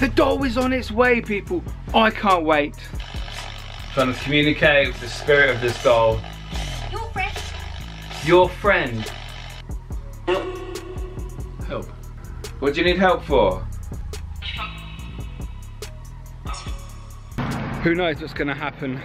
The doll is on its way, people. I can't wait. Trying to communicate with the spirit of this doll. Your friend. Your friend. Help. What do you need help for? Who knows what's gonna happen